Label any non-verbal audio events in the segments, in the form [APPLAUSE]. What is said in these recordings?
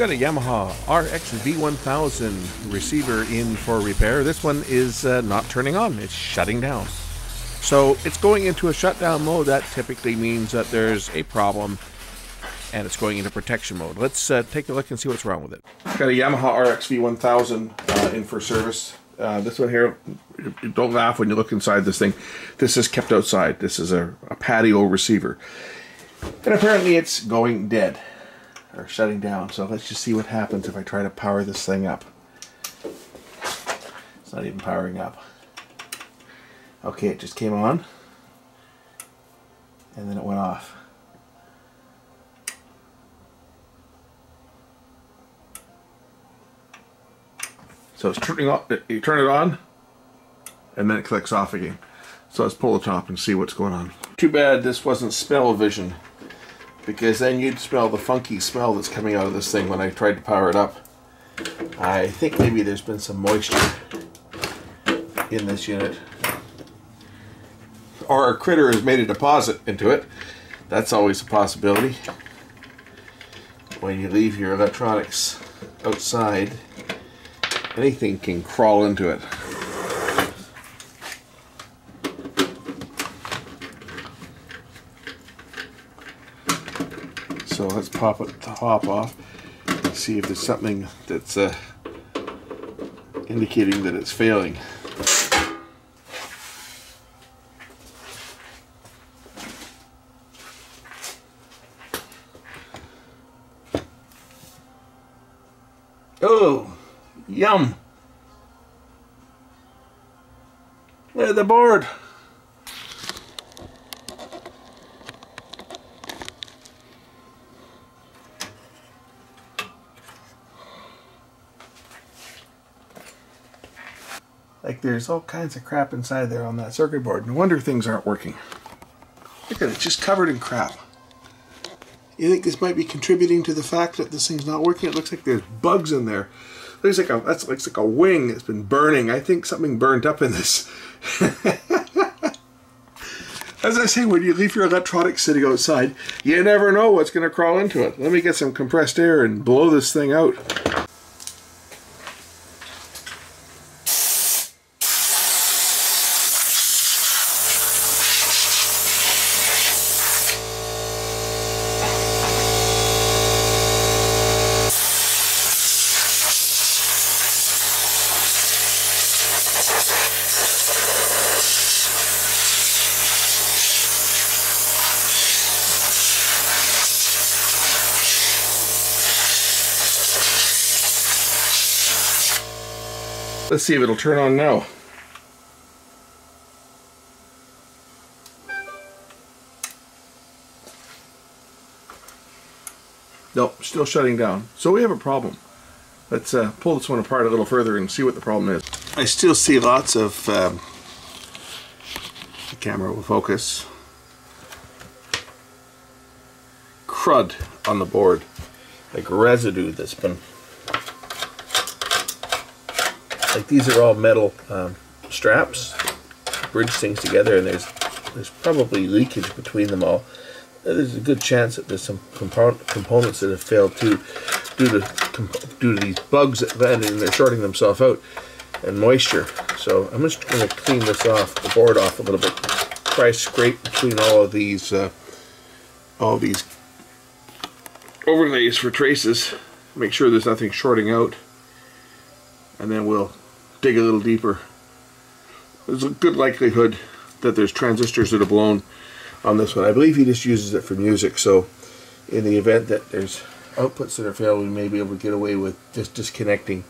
Got a Yamaha RX V1000 receiver in for repair. This one is uh, not turning on, it's shutting down. So it's going into a shutdown mode. That typically means that there's a problem and it's going into protection mode. Let's uh, take a look and see what's wrong with it. Got a Yamaha RX V1000 uh, in for service. Uh, this one here, don't laugh when you look inside this thing. This is kept outside. This is a, a patio receiver. And apparently it's going dead or shutting down. So let's just see what happens if I try to power this thing up. It's not even powering up. Okay, it just came on and then it went off. So it's turning off, you turn it on and then it clicks off again. So let's pull the top and see what's going on. Too bad this wasn't smell-o-vision because then you'd smell the funky smell that's coming out of this thing when I tried to power it up. I think maybe there's been some moisture in this unit. Or a critter has made a deposit into it. That's always a possibility. When you leave your electronics outside, anything can crawl into it. So let's pop it, top off, and see if there's something that's uh, indicating that it's failing. Oh, yum. Yeah, the board. Like there's all kinds of crap inside there on that circuit board. No wonder things aren't working. Look at it, just covered in crap. You think this might be contributing to the fact that this thing's not working? It looks like there's bugs in there. Looks like a that's looks like a wing that's been burning. I think something burned up in this. [LAUGHS] As I say, when you leave your electronics sitting outside, you never know what's going to crawl into it. Let me get some compressed air and blow this thing out. Let's see if it'll turn on now. Nope, still shutting down. So we have a problem. Let's uh, pull this one apart a little further and see what the problem is. I still see lots of um, the camera will focus crud on the board, like residue that's been like these are all metal um, straps, bridge things together, and there's there's probably leakage between them all. There's a good chance that there's some component, components that have failed too, due to due to these bugs that and they're shorting themselves out, and moisture. So I'm just going to clean this off, the board off a little bit. Try scrape between all of these, uh, all these overlays for traces. Make sure there's nothing shorting out, and then we'll dig a little deeper. There's a good likelihood that there's transistors that are blown on this one. I believe he just uses it for music, so in the event that there's outputs that are failed, we may be able to get away with just disconnecting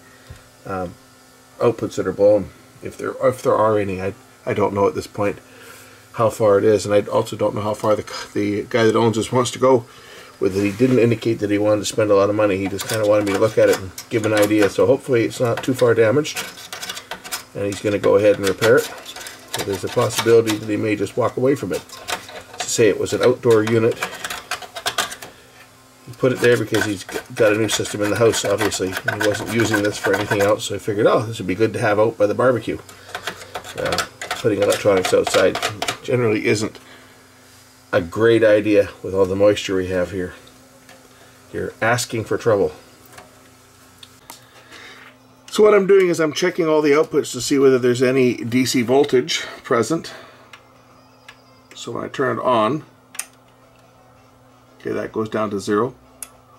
um, outputs that are blown. If there if there are any, I I don't know at this point how far it is, and I also don't know how far the the guy that owns this wants to go with it. He didn't indicate that he wanted to spend a lot of money. He just kind of wanted me to look at it and give an idea. So hopefully it's not too far damaged and he's going to go ahead and repair it. So there's a possibility that he may just walk away from it. Say it was an outdoor unit. He put it there because he's got a new system in the house, obviously. he wasn't using this for anything else, so I figured, oh, this would be good to have out by the barbecue. Uh, putting electronics outside generally isn't a great idea with all the moisture we have here. You're asking for trouble. So what I'm doing is I'm checking all the outputs to see whether there's any DC voltage present. So when I turn it on, okay, that goes down to zero.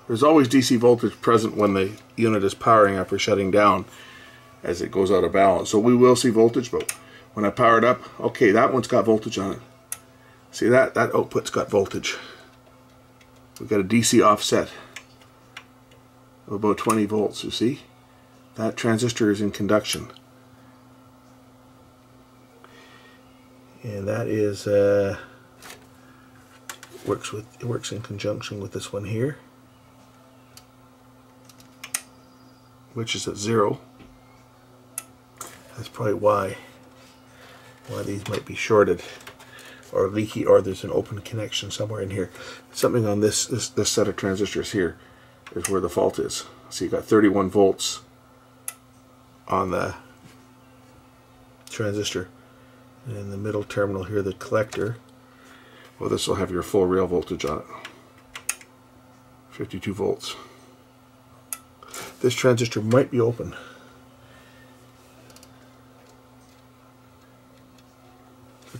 There's always DC voltage present when the unit is powering up or shutting down as it goes out of balance. So we will see voltage, but when I power it up, okay, that one's got voltage on it. See that? That output's got voltage. We've got a DC offset of about 20 volts, you see? That transistor is in conduction. And that is uh, works with it works in conjunction with this one here, which is at zero. That's probably why why these might be shorted or leaky or there's an open connection somewhere in here. Something on this, this, this set of transistors here is where the fault is. So you got 31 volts on the transistor. And in the middle terminal here, the collector, well this will have your full rail voltage on it. 52 volts. This transistor might be open.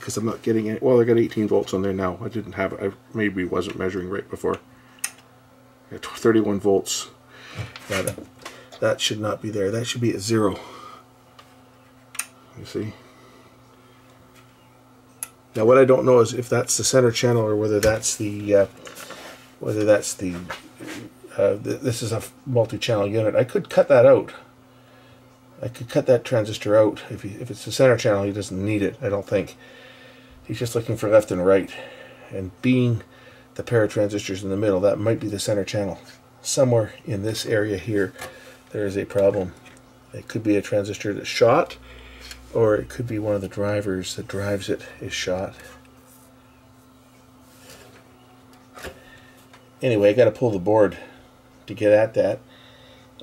because I'm not getting it. Well, I got 18 volts on there now. I didn't have it. I maybe wasn't measuring right before. Got 31 volts. Yeah, that, that should not be there. That should be at zero. You see? Now, what I don't know is if that's the center channel or whether that's the uh, whether that's the uh, th this is a multi-channel unit. I could cut that out. I could cut that transistor out. If, he, if it's the center channel, he doesn't need it, I don't think. He's just looking for left and right. And being the pair of transistors in the middle, that might be the center channel. Somewhere in this area here, there is a problem. It could be a transistor that's shot, or it could be one of the drivers that drives it is shot. Anyway, I got to pull the board to get at that.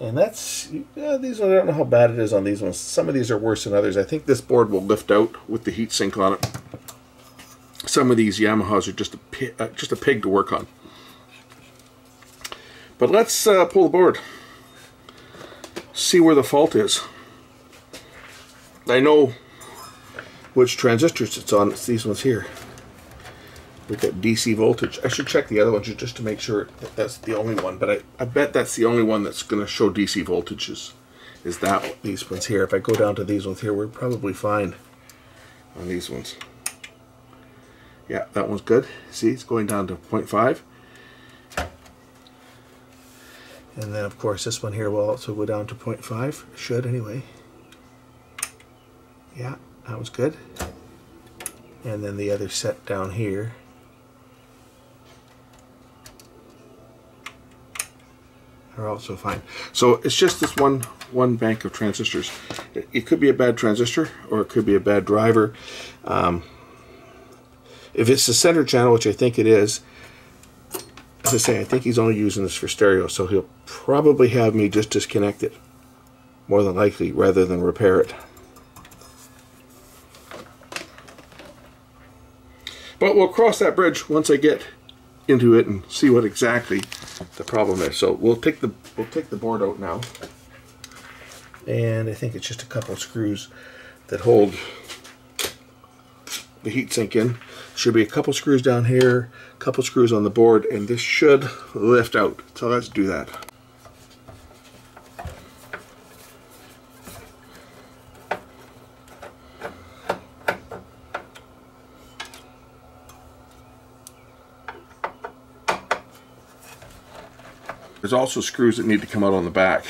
And that's, yeah, these ones, I don't know how bad it is on these ones. Some of these are worse than others. I think this board will lift out with the heatsink on it some of these Yamahas are just a uh, just a pig to work on. But let's uh, pull the board, see where the fault is. I know which transistors it's on. It's these ones here. We've got DC voltage. I should check the other ones just to make sure that that's the only one. But I, I bet that's the only one that's going to show DC voltages. Is that these ones here? If I go down to these ones here, we're probably fine on these ones. Yeah, that one's good. See, it's going down to 0.5. And then, of course, this one here will also go down to 0.5. Should, anyway. Yeah, that was good. And then the other set down here. are also fine. So it's just this one one bank of transistors. It, it could be a bad transistor or it could be a bad driver. Um, if it's the center channel, which I think it is, as I say, I think he's only using this for stereo, so he'll probably have me just disconnect it, more than likely, rather than repair it. But we'll cross that bridge once I get into it and see what exactly the problem is. So we'll take the we'll take the board out now. And I think it's just a couple screws that hold the heatsink in. Should be a couple screws down here, a couple screws on the board, and this should lift out. So let's do that. There's also screws that need to come out on the back,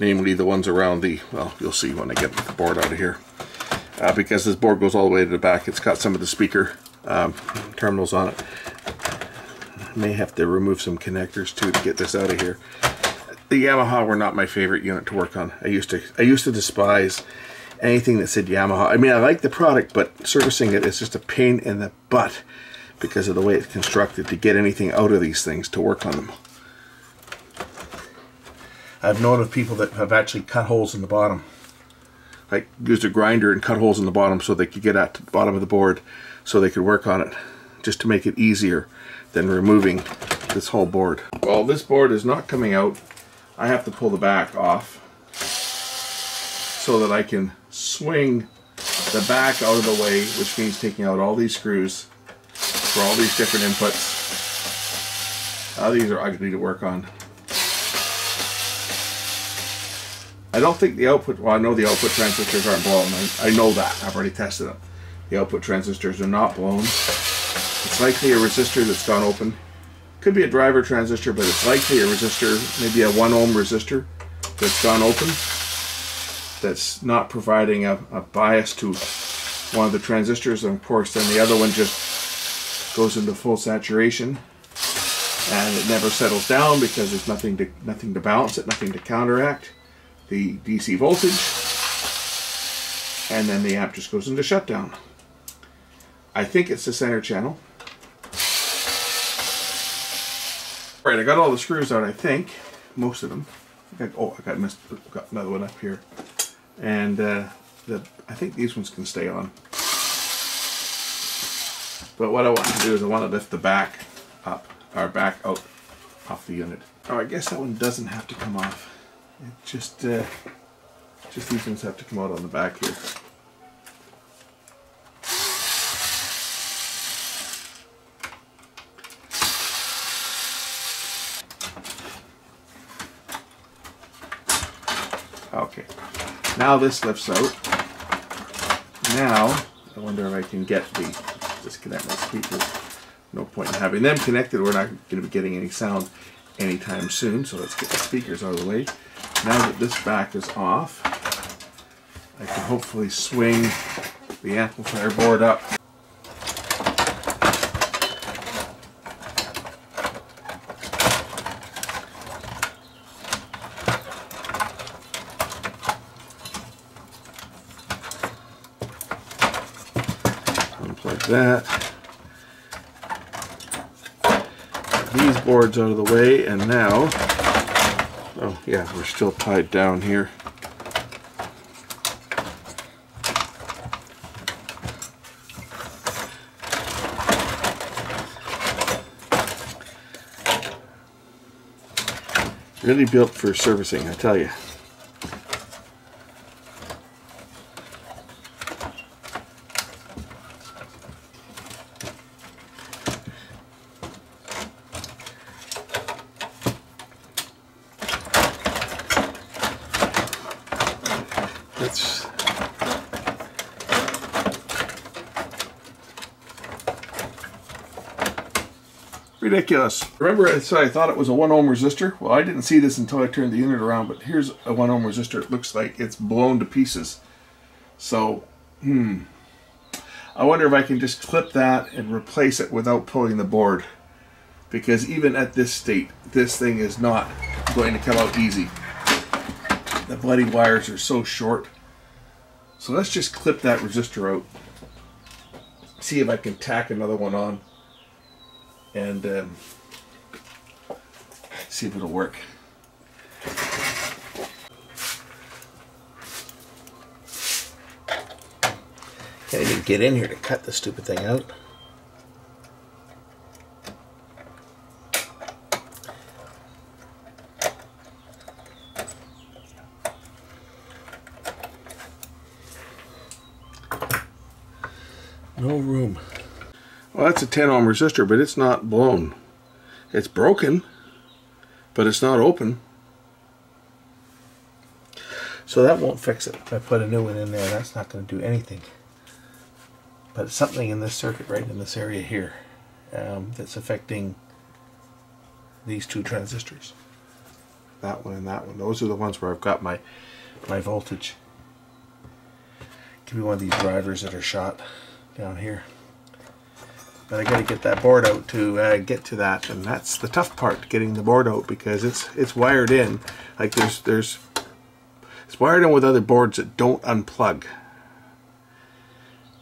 namely the ones around the, well, you'll see when I get the board out of here. Uh, because this board goes all the way to the back, it's got some of the speaker um, terminals on it. I May have to remove some connectors too to get this out of here. The Yamaha were not my favorite unit to work on. I used to I used to despise anything that said Yamaha. I mean, I like the product, but servicing it is just a pain in the butt because of the way it's constructed to get anything out of these things to work on them. I've known of people that have actually cut holes in the bottom. Like used a grinder and cut holes in the bottom so they could get at the bottom of the board so they could work on it just to make it easier than removing this whole board. Well, this board is not coming out. I have to pull the back off so that I can swing the back out of the way, which means taking out all these screws for all these different inputs. Uh, these are ugly to work on. I don't think the output, well I know the output transistors aren't blown. I, I know that, I've already tested them. The output transistors are not blown. It's likely a resistor that's gone open. Could be a driver transistor, but it's likely a resistor, maybe a 1 ohm resistor that's gone open. That's not providing a, a bias to one of the transistors. And of course, then the other one just goes into full saturation and it never settles down because there's nothing to nothing to balance it, nothing to counteract the DC voltage, and then the amp just goes into shutdown. I think it's the center channel. All right, I got all the screws out, I think. Most of them. I got, oh, I got, missed, got another one up here. And uh, the, I think these ones can stay on. But what I want to do is I want to lift the back up, or back out off the unit. Oh, I guess that one doesn't have to come off. It just, uh, just these ones have to come out on the back here. Okay, now this lifts out. Now, I wonder if I can get the, disconnect my speakers. No point in having them connected, we're not going to be getting any sound anytime soon, so let's get the speakers out of the way. Now that this back is off, I can hopefully swing the amplifier board up. Unplug that. These boards out of the way and now Oh yeah, we're still tied down here. Really built for servicing, I tell you. Ridiculous. Remember I said I thought it was a 1 ohm resistor? Well, I didn't see this until I turned the unit around, but here's a 1 ohm resistor. It looks like it's blown to pieces. So, hmm. I wonder if I can just clip that and replace it without pulling the board. Because even at this state, this thing is not going to come out easy. The bloody wires are so short. So let's just clip that resistor out. See if I can tack another one on and um, see if it'll work. Can't even get in here to cut this stupid thing out. No room. Well, that's a 10 ohm resistor, but it's not blown. It's broken, but it's not open. So that won't fix it. If I put a new one in there, that's not going to do anything. But it's something in this circuit right in this area here um, that's affecting these two transistors. That one and that one. Those are the ones where I've got my, my voltage. Could be one of these drivers that are shot down here. But I got to get that board out to uh, get to that, and that's the tough part, getting the board out because it's it's wired in. Like there's there's it's wired in with other boards that don't unplug.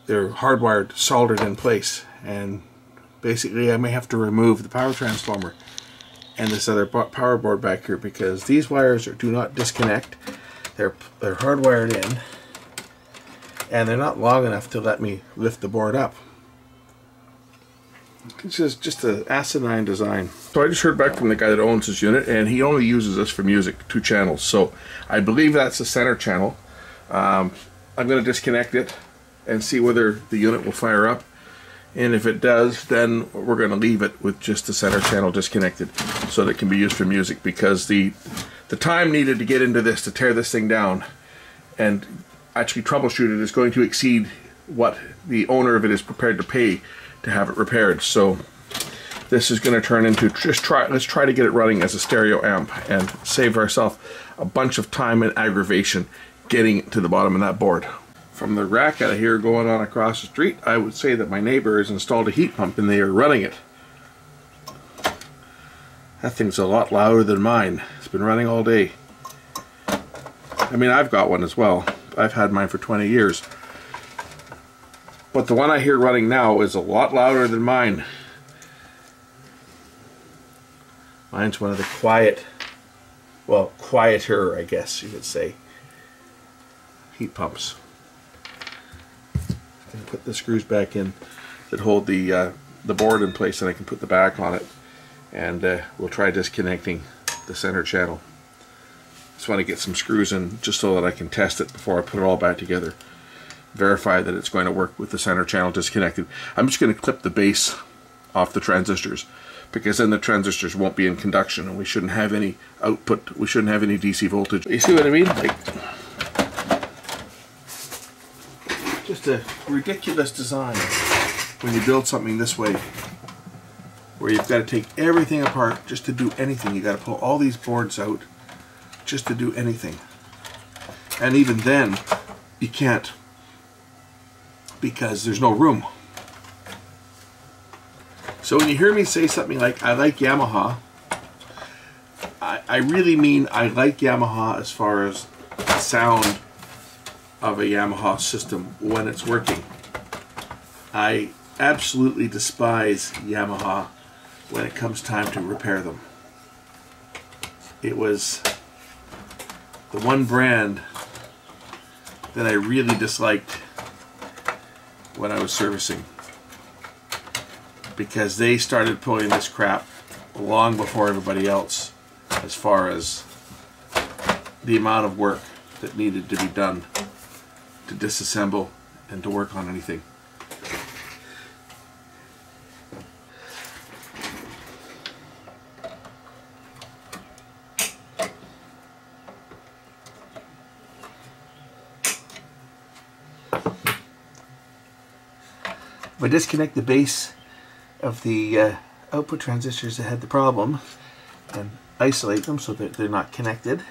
They're hardwired, soldered in place, and basically I may have to remove the power transformer and this other power board back here because these wires are, do not disconnect. They're they're hardwired in, and they're not long enough to let me lift the board up. It's just, just an asinine design. So I just heard back from the guy that owns this unit, and he only uses this for music, two channels. So I believe that's the center channel. Um, I'm going to disconnect it and see whether the unit will fire up. And if it does, then we're going to leave it with just the center channel disconnected so that it can be used for music because the the time needed to get into this, to tear this thing down and actually troubleshoot it is going to exceed what the owner of it is prepared to pay to have it repaired. So this is going to turn into just try let's try to get it running as a stereo amp and save ourselves a bunch of time and aggravation getting to the bottom of that board. From the rack out of here going on across the street, I would say that my neighbor has installed a heat pump and they are running it. That thing's a lot louder than mine. It's been running all day. I mean, I've got one as well. I've had mine for 20 years. But the one I hear running now is a lot louder than mine. Mine's one of the quiet, well, quieter, I guess you could say, heat pumps. And put the screws back in that hold the uh, the board in place and I can put the back on it. And uh, we'll try disconnecting the center channel. Just want to get some screws in just so that I can test it before I put it all back together verify that it's going to work with the center channel disconnected I'm just going to clip the base off the transistors because then the transistors won't be in conduction and we shouldn't have any output we shouldn't have any DC voltage you see what I mean like just a ridiculous design when you build something this way where you've got to take everything apart just to do anything. You've got to pull all these boards out just to do anything. And even then, you can't because there's no room. So when you hear me say something like, I like Yamaha, I, I really mean I like Yamaha as far as sound of a Yamaha system when it's working. I absolutely despise Yamaha when it comes time to repair them. It was the one brand that I really disliked when I was servicing because they started pulling this crap long before everybody else as far as the amount of work that needed to be done to disassemble and to work on anything. I disconnect the base of the uh, output transistors that had the problem and isolate them so that they're not connected,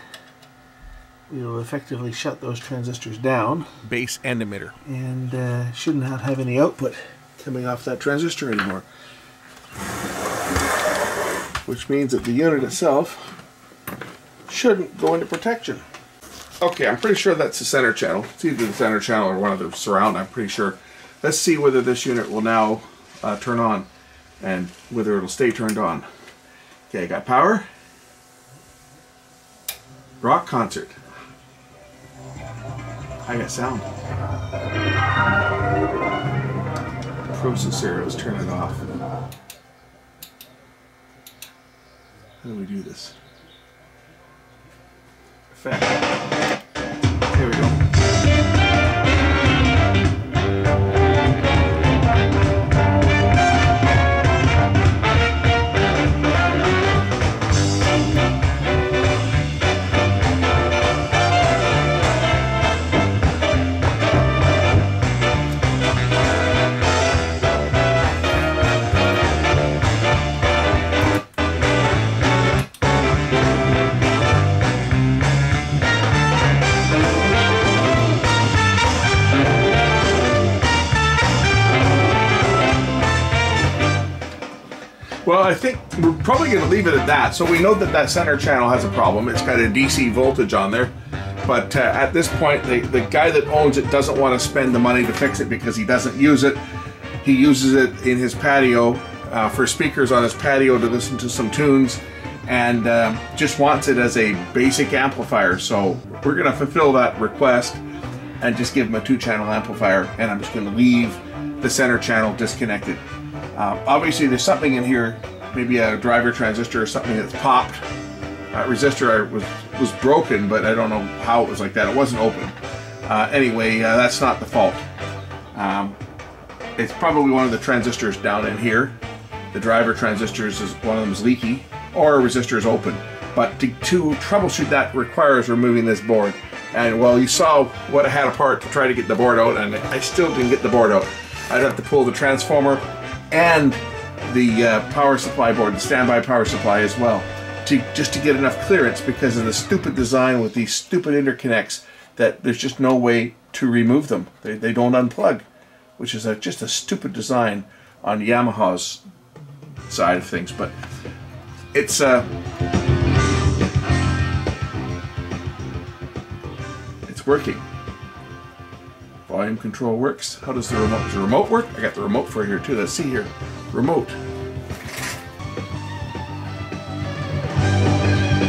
we will effectively shut those transistors down. Base and emitter. And uh, should not have any output coming off that transistor anymore. Which means that the unit itself shouldn't go into protection. Okay, I'm pretty sure that's the center channel. It's either the center channel or one of the surround, I'm pretty sure. Let's see whether this unit will now uh, turn on and whether it'll stay turned on. Okay, I got power. Rock concert. I got sound. Processor, let's turn it off. How do we do this? Effect. I think we're probably going to leave it at that. So we know that that center channel has a problem. It's got a DC voltage on there. But uh, at this point, the, the guy that owns it doesn't want to spend the money to fix it because he doesn't use it. He uses it in his patio uh, for speakers on his patio to listen to some tunes and uh, just wants it as a basic amplifier. So we're going to fulfill that request and just give him a two channel amplifier and I'm just going to leave the center channel disconnected. Um, obviously, there's something in here, maybe a driver transistor or something that's popped. That resistor was was broken, but I don't know how it was like that. It wasn't open. Uh, anyway, uh, that's not the fault. Um, it's probably one of the transistors down in here. The driver transistors is one of them is leaky, or a resistor is open. But to, to troubleshoot that requires removing this board. And well, you saw what I had apart to try to get the board out, and I still didn't get the board out. I'd have to pull the transformer and the uh, power supply board, the standby power supply as well, to just to get enough clearance because of the stupid design with these stupid interconnects that there's just no way to remove them. They, they don't unplug, which is a, just a stupid design on Yamaha's side of things. But it's uh, it's working. Volume control works. How does the remote? Does the remote work? I got the remote for here too. Let's see here. Remote.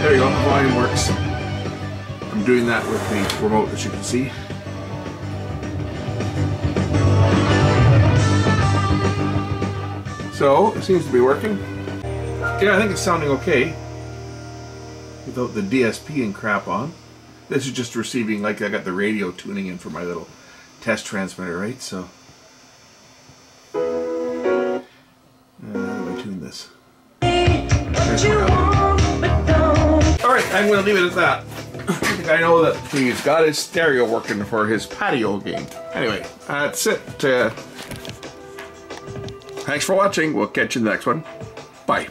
There you go. the Volume works. I'm doing that with the remote, as you can see. So it seems to be working. Yeah, I think it's sounding okay without the DSP and crap on. This is just receiving, like I got the radio tuning in for my little test transmitter, right? So, I'm going to leave it at that. I I know that he's got his stereo working for his patio game. Anyway, that's it. Uh, thanks for watching. We'll catch you in the next one. Bye.